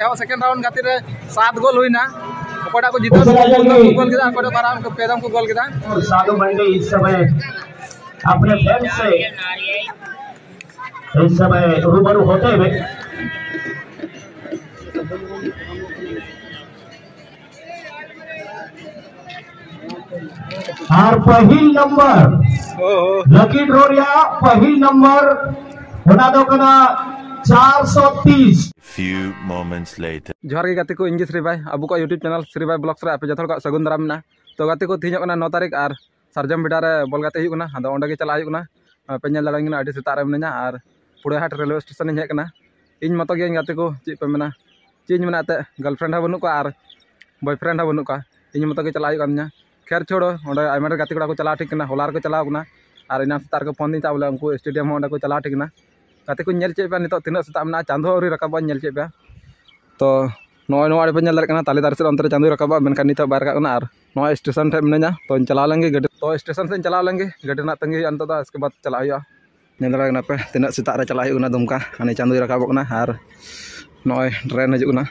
Second round खातिर सात गोल हुई ना अकोटा को जीता गोल किया अकोटा बारह को पेदम को गोल किया और साधु मंडी इस समय अपने फ़ैन से इस समय रूबरू होते हुए और पहिल नंबर लकी ड्रोरिया पहिल नंबर होना दो कना 430 Few moments later. जोहार के गाते को इंगे श्री भाई अब को यूट्यूब चैनल श्री भाई ब्लॉग्स रे आपे को सगुन दाराम ना तो गाते को तीन 9 तारीख और सरजम बिडा रे बॉल गाते के चला हुई कना पे नेल दाड़ांगिना अडी सेता रे मनेना और पुड़े हाट रेलवे स्टेशन हेज कना इन मतो गे गाते को ची पे मेना चीज़ मेना गर्लफ्रेंड हा बनु को और बॉयफ्रेंड हा बनु का इन मतो के चला हुई कना खेर छोड़ो ओंडे आयमा गाते को चला ठीक कना होलार को चला कना और इना सेता को फ़ोन दी चा बोले उनको स्टेडियम ओंडे को चला ठीक कना गाते को नेल चेपा नितो तीना सेता मेना चांदो अवरी रकाबा नेल चेपा तो नॉय नॉय पे नल ताली दार से अंतर चांदू रकाबा मेनका नित बार का और नॉय स्टेशन थे मिना तो चला लेंगे गड्डी तो स्टेशन से चला लेंगे गड्डी ना तंगी अंत तो इसके बाद चला हुआ नल पे तीन सेता रे चला हुआ दुमका हने चांदू रकाबना और नॉय ट्रेन हजना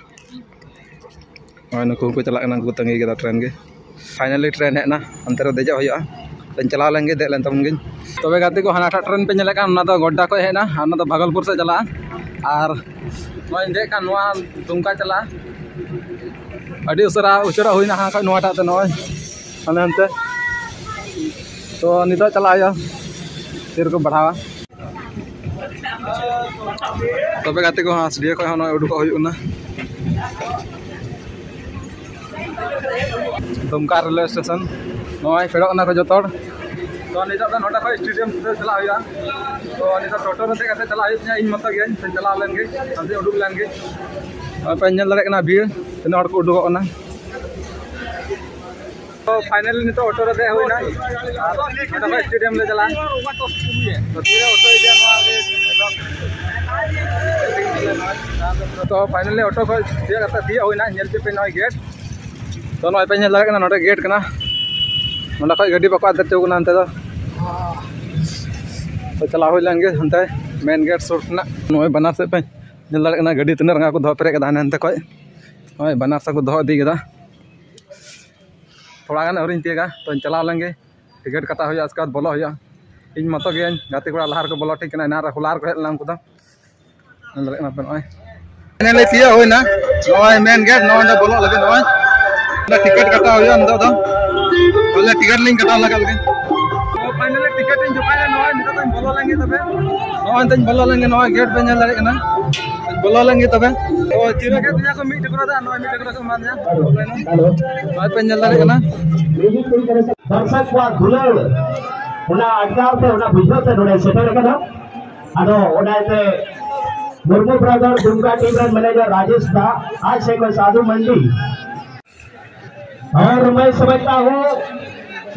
नॉय नुकु को चला को तंगी के ट्रेन के फाइनली ट्रेन हेना अंतर देजा हुआ तो चला लेंगे दे लेन तब तबे गाते को हानाटा ट्रेन पे नल गड्डा को हेना भागलपुर से चला और नॉय देख का नवा दुमका चला अड़ी उसरा उचरा हुई हाँ खा नवाटा ते नॉय हने हनते तो नित चला हुआ फिर को बढ़ावा तबे गाते को हाँ एसडीए को नॉय उडुक हुई दुमका रेलवे स्टेशन नॉय फेड़ो को जोतोड़ तो खो स्टेडियम चला तो नित टोटो कते चला लेंगे उडुक लेंगे भीड़ तीन को उडुक तो फाइनली नित हुईना नोटा खो स्टेडियम तो तो फाइनली ऑटो को दिया करता दिया हुईना नेल पे नॉय गेट तो नॉय पे दाड़े गेट कना खो गाड़ी बाको आदर चौकना अंते तो। तो चला लेंगे हंते मेन गेट सुर बनार से पे। दाड़े गाड़ी तीन रंगा को दो पेरे हंते खो नॉय बनार से को दो। थोड़ा गान अवरी तीगा तो चला लेंगे। टिकट कटा हुआ उसके बाद बोलो हुआ इन मत गए गाते को लहार को बोलो, ठीक है ना होलार को हेल्ला उनको मेन गेट नॉय बोलो लगे नॉय टिकट कटा हुआ बोले टिकट लिंग कटा लगा लगे तो फाइनली टिकट इन जुपाया नॉय नितो तो बोलो लेंगे तबे नॉय तन बोलो लेंगे नॉय गेट पे नल लगे ना। बोलो लेंगे तबे तो चिरा के दुनिया को मीट करो दा नॉय मीट करो मान जा नॉय पे नल लगे ना। दर्शक को ते ते ते मुर्मू ब्रदर दुमका टीम रे मैनेजर राजेश दा आज से कोई साधु मंडी। और मैं समझता हूँ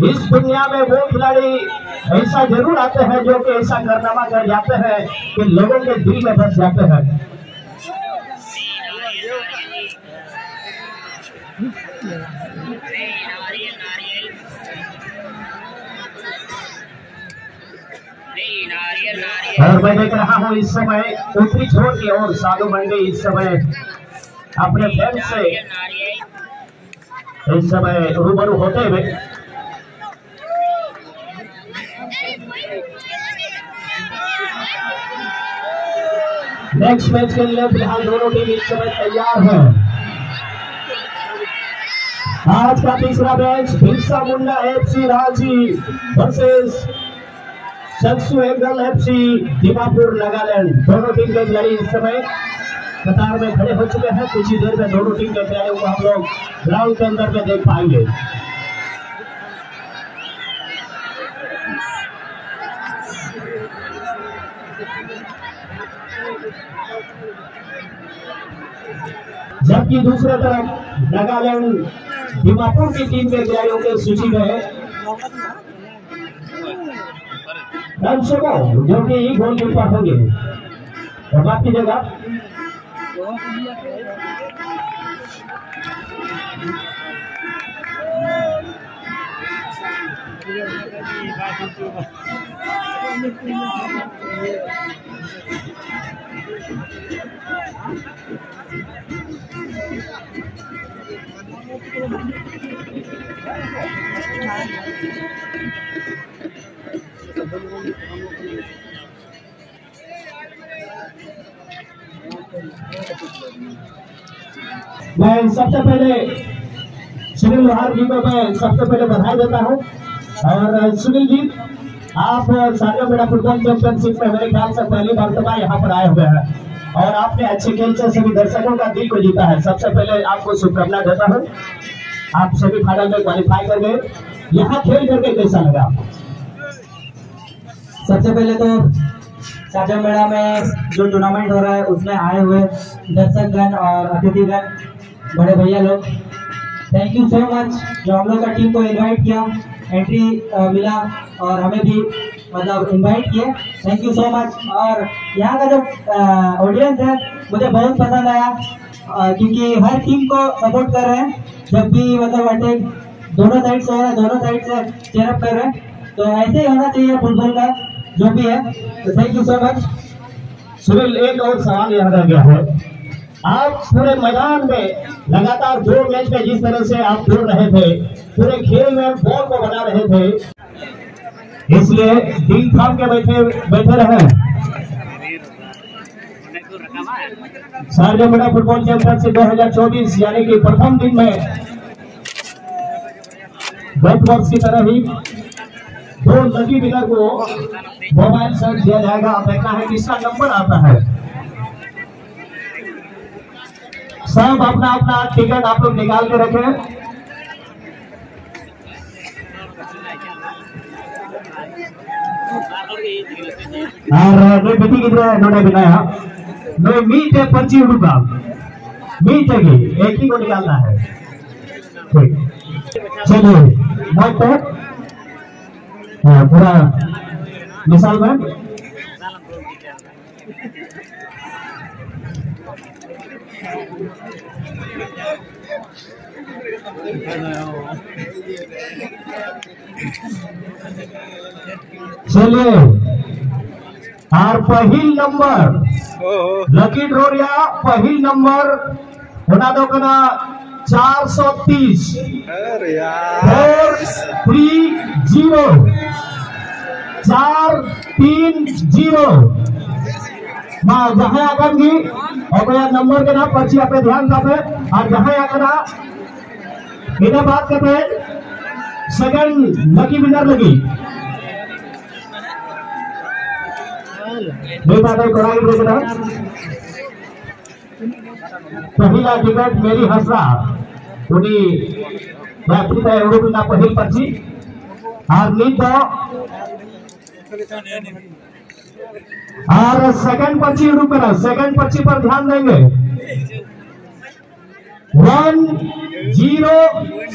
इस दुनिया में वो खिलाड़ी ऐसा ज़रूर आते हैं जो कि ऐसा कारनामा कर जाते हैं कि लोगों के दिल में बस जाते हैं। और मैं देख रहा हूँ इस समय ऊपरी छोर की ओर साधु मंडी इस समय अपने फ़ैन से इस समय रूबरू होते हुए नेक्स्ट मैच के लिए बिहार दोनों टीम इस समय तैयार है। आज का तीसरा match Birsa Munda FC Ranchi versus चंसू एंगल एफसी दीमापुर नागालैंड। दोनों टीम के खिलाड़ी इस समय कतार में खड़े हो चुके हैं। कुछ ही देर में दोनों टीम के खिलाड़ियों को हम लोग ग्राउंड के अंदर में देख पाएँगे। जबकि दूसरे तरफ़ नागालैंड दीमापुर की टीम के खिलाड़ियों के सूची में जो कि गोल कीपर होंगे। और बाकी जगह मैं सबसे पहले सुनील लोहार जी को मैं सबसे पहले बधाई देता हूँ। और सुनील जी, आप सानिया बेड़ा फुटबॉल चैंपियनशिप में मेरे ख्याल से पहली मरतबा यहाँ पर आए हुए हैं। और आपने अच्छे खेल से सभी दर्शकों का दिल को जीता है। सबसे पहले आपको शुभकामना देता हूँ। आप सभी फाइनल में क्वालिफाई कर गए। यहाँ खेल करके कैसा लगा? सबसे पहले तो साजन मेला में जो टूर्नामेंट हो रहा है, उसमें आए हुए दर्शकगण और अतिथिगण, बड़े भैया लोग थैंक यू सो मच जो हम लोग का टीम को इनवाइट किया एंट्री मिला और हमें भी मतलब इनवाइट किए थैंक यू सो मच और यहाँ का जो ऑडियंस है, मुझे बहुत पसंद आया क्योंकि हर टीम को सपोर्ट कर रहे हैं। जब भी मतलब अटैक दोनों साइड से हो रहा है, दोनों साइड से चेयरअप कर रहे हैं। तो ऐसे ही होना चाहिए फुटबॉल का, जो भी है। तो thank you so much Sunil, एक और सवाल यहाँ रह गया है। आप पूरे मैदान में लगातार दो मैच में जिस तरह से आप दौड़ रहे थे, पूरे खेल में बॉल को बना रहे थे, इसलिए दिल थाम के बैठे बैठे रहे। शारजा बड़ा फुटबॉल चैंपियनशिप 2024 यानी कि प्रथम दिन में गत वर्ष की तरह ही दो लकी विनर को मोबाइल सर्च दिया जाएगा। आप देखना है किसका नंबर आता है। सब अपना अपना टिकट आप लोग निकाल के रखें। और बेटी की नोटे बनाया है है एक ही को निकालना है। चलिए मैं तो हाँ, पूरा मिसाल में। चलिए और पहिल नंबर। लकी ड्रोरिया पहिल नंबर। होना दो कना चार सौ तीस। फोर थ्री ज़ीरो चार तीन ज़ीरो की और नंबर के नाम पर्ची अपने ध्यान रखे और जहाँ आकर इन्हें बात करते हैं सेकंड लकी विनर लगी। बेटा कोड़ाई बेटा पहिला टिकट मेरी हसरा उनी यात्री का एवढं ना पहिल पर्ची। और नीत दो और सेकंड पर्ची करा सेकंड पर्ची पर ध्यान देंगे। One zero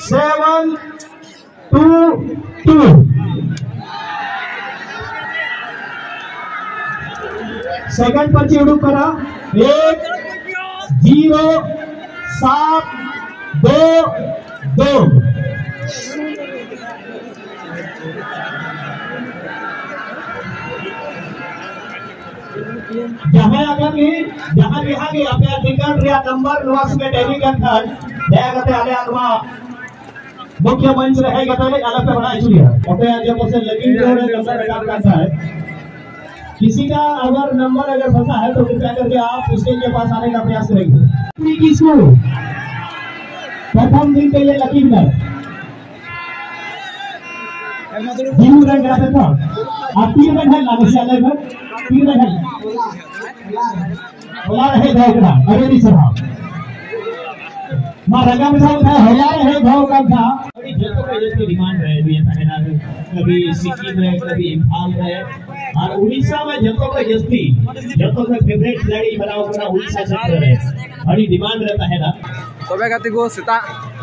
seven two two second पर्ची एवढं करा एक ज़ीरो सात दो दो। भी, जहाँ यहाँ भी अपने टिकट या नंबर नवास में डेली का खर्च दया करते आले आत्मा। मुख्य मंच रहेगा तो अलग पे बड़ा चुनिया अपने जब से लगी जो है है किसी का अगर नंबर अगर फंसा है तो कृपया करके आप उसके के पास आने का प्रयास करेंगे। प्रथम दिन के लिए जीव रंग रहा था आप तीन रंग है नाम से अलग है तीन रंग है होला रहे भावना अरे नहीं सभा माँ रंगा में था होला रहे भाव का था पे डिमांड रहे भी कभी सिक्किम में कभी इम्फाल में और उड़ीसा में जतो पे जस्ती जतो पे फेवरेट खिलाड़ी बनाओ उड़ीसा से रहे बड़ी डिमांड रहता है ना तबे गाती को सेता आठ बजे का है हुई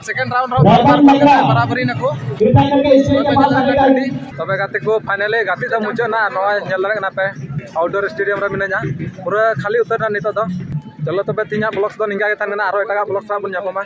सेकेंड राउंड बराबरी नको तब को फाइनल गति तो मुझेना नल पे आउटडोर स्टेडियम मिना पूरा खाली उतरना नित चलो तब तीन ब्लग्स तो निगा ब्लग्स बोलोमा